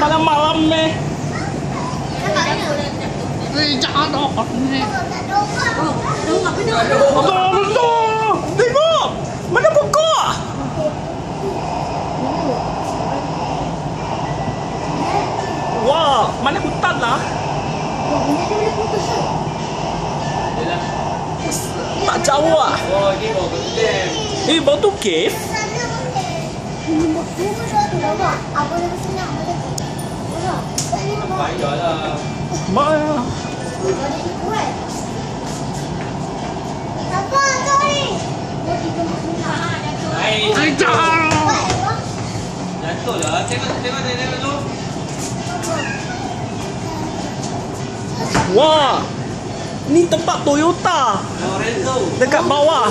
Malam-malam ni. Kat mana? Eh, jangan dong. Ni. Oh, tahu apa dah? Betul, betul. Tengok. Mana pokok? Wah, mana hutan lah? Oh, benda dia boleh putus tu. Yalah. Tak jauh ah. Ni bawa konten. Eh, bau tu cave. Apa yang senang? Mana? Apa? Naik. Eh, jangan. Jatuh lah. Tengok, tengok, tengok, tengok tu. Wah. Ni tempat Toyota Lorenzo. dekat bawah.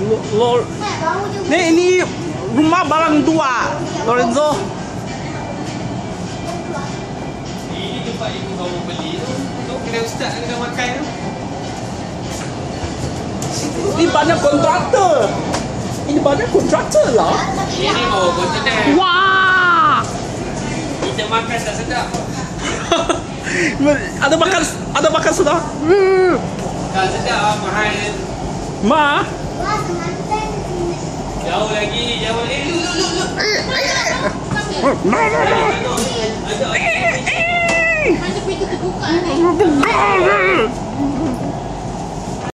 Lo- lo- Ni ini rumah barang tua. Lorenzo. Ini tempat ibu kamu beli ustaz kena makan tu. Ni banyak kontraktor. Ini banyak kontraktor lah. Ini bawa konten. Wah. Kita makan tak sedap. ada makan ada makan sudah. Hmm. Tak sedap lah, mahal. Ma. Jauh lagi, jauh lagi. Eh, Lu, lu, lu, lu. No, no, no. Ajak, ajak. Mana pintu terbuka ni?